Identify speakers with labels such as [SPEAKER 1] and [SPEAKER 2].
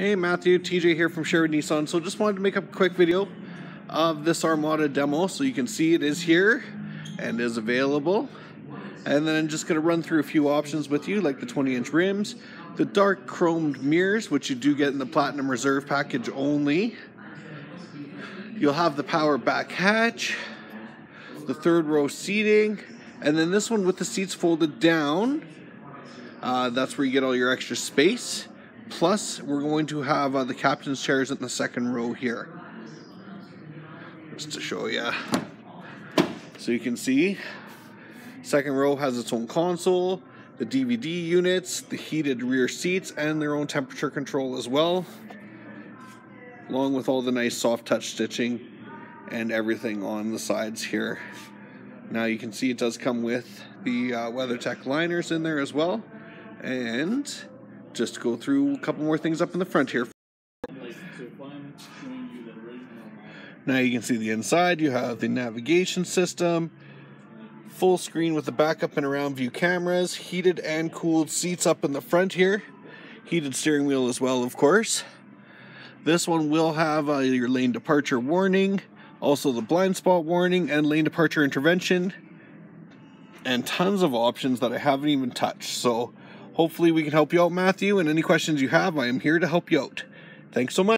[SPEAKER 1] Hey Matthew, TJ here from Sherwood Nissan. So just wanted to make a quick video of this Armada demo so you can see it is here and is available. And then I'm just going to run through a few options with you like the 20 inch rims, the dark chromed mirrors which you do get in the Platinum Reserve package only. You'll have the power back hatch, the third row seating, and then this one with the seats folded down. Uh, that's where you get all your extra space. Plus, we're going to have uh, the captain's chairs in the second row here. Just to show you. So you can see, second row has its own console, the DVD units, the heated rear seats, and their own temperature control as well. Along with all the nice soft touch stitching and everything on the sides here. Now you can see it does come with the uh, WeatherTech liners in there as well. And just go through a couple more things up in the front here. Now you can see the inside. You have the navigation system, full screen with the backup and around view cameras, heated and cooled seats up in the front here, heated steering wheel as well, of course. This one will have uh, your lane departure warning, also the blind spot warning and lane departure intervention, and tons of options that I haven't even touched. So Hopefully we can help you out, Matthew, and any questions you have, I am here to help you out. Thanks so much.